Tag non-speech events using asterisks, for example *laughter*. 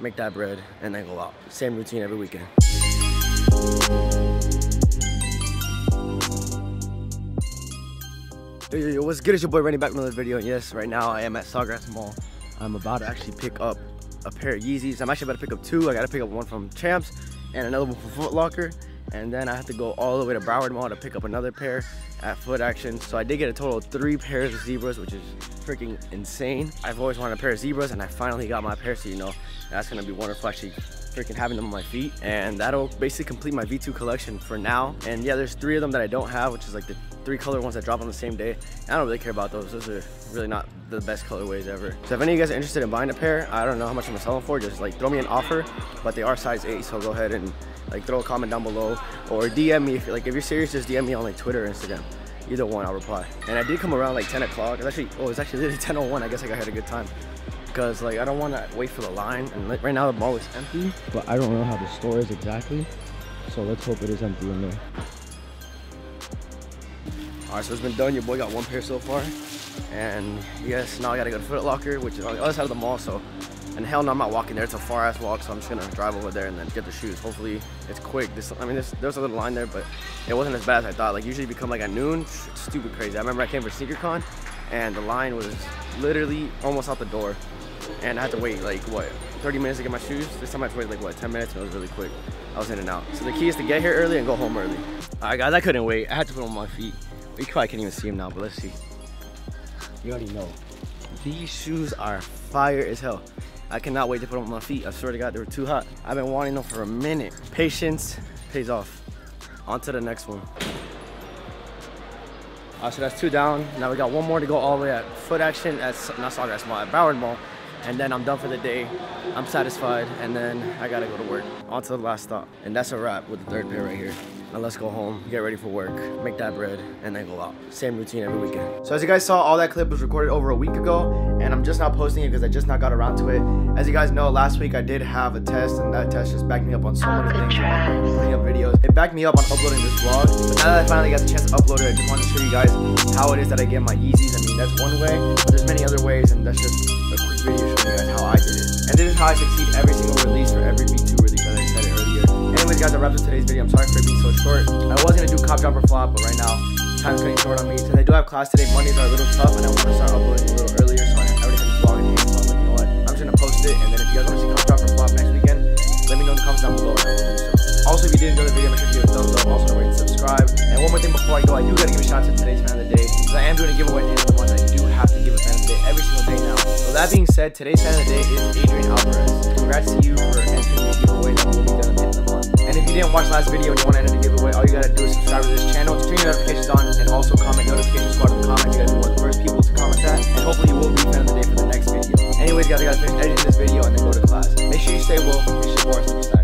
make that bread, and then go out. Same routine every weekend. Yo, yo, yo, what's good? It's your boy Randy back with another video. And yes, right now I am at Sawgrass Mall. I'm about to actually pick up a pair of Yeezys. I'm actually about to pick up two. I gotta pick up one from Champs and another one from Foot Locker. And then I have to go all the way to Broward Mall to pick up another pair at Foot Action. So I did get a total of three pairs of zebras, which is freaking insane. I've always wanted a pair of zebras and I finally got my pair, so you know, that's gonna be wonderful actually freaking having them on my feet. And that'll basically complete my V2 collection for now. And yeah, there's three of them that I don't have, which is like the three color ones that drop on the same day. I don't really care about those. Those are really not the best colorways ever. So if any of you guys are interested in buying a pair, I don't know how much I'm gonna sell them for. Just like throw me an offer, but they are size eight. So go ahead and like throw a comment down below or DM me if like, if you're serious, just DM me on like Twitter or Instagram. Either one, I'll reply. And I did come around like 10 o'clock. It's actually, oh, it's actually literally *laughs* 10.01. I guess like I had a good time because like I don't want to wait for the line. And like, right now the mall is empty, but I don't know how the store is exactly. So let's hope it is empty in there. All right, so it's been done. Your boy got one pair so far. And yes, now I gotta go to Foot Locker, which is on the other side of the mall. So, and hell no, I'm not walking there. It's a far ass walk, so I'm just gonna drive over there and then get the shoes. Hopefully, it's quick. This, I mean, this, there was a little line there, but it wasn't as bad as I thought. Like usually, become like at noon, stupid crazy. I remember I came for SneakerCon, and the line was literally almost out the door, and I had to wait like what 30 minutes to get my shoes. This time I had to wait like what 10 minutes, and it was really quick. I was in and out. So the key is to get here early and go home early. All right, guys, I couldn't wait. I had to put them on my feet. You probably can't even see them now, but let's see. You already know. These shoes are fire as hell. I cannot wait to put them on my feet. I swear to God, they were too hot. I've been wanting them for a minute. Patience pays off. On to the next one. All right, so that's two down. Now we got one more to go all the way at Foot Action at, not Sawgrass Mall, at Broward Mall. And then I'm done for the day. I'm satisfied, and then I gotta go to work. On to the last stop. And that's a wrap with the third pair right here. Now let's go home, get ready for work, make that bread, and then go out. Same routine every weekend. So as you guys saw, all that clip was recorded over a week ago, and I'm just not posting it because I just not got around to it. As you guys know, last week I did have a test, and that test just backed me up on so many things, putting up videos. It backed me up on uploading this vlog, but now that I finally got the chance to upload it, I just wanted to show you guys how it is that I get my Yeezys. I mean, that's one way, but there's many other ways, and that's just quick video showing you guys how I did it. And this is how I succeed every single release for every V2 release, as I said earlier. Anyways, guys, that wraps up today's video. I'm sorry for being so short. I was gonna do cop drop or flop, but right now time's cutting short on me. Since I do have class today, Mondays are a little tough, and I want to start uploading a little earlier, so I already have this vlog in hand. So I'm like, you know what? I'm just gonna post it, and then if you guys want to see cop drop or flop next weekend, let me know in the comments down below, and I will do so. Also, if you did enjoy the video, make sure to give it a thumbs up. Also, don't forget to subscribe. And one more thing before I go, I do gotta give a shout out to today's fan of the day, because I am doing a giveaway, that being said, today's fan of the day is Adrian Alvarez. Congrats to you for entering the giveaway that will be done at the end of the month. And if you didn't watch last video and you want to enter the giveaway, all you gotta do is subscribe to this channel, turn your notifications on, and also comment notification squad in the comments, You guys be one of the first people to comment that, and hopefully you will be fan of the day for the next video. Anyways, guys, I gotta finish editing this video and then go to class. Make sure you stay woke, make sure you watch.